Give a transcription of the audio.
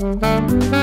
Música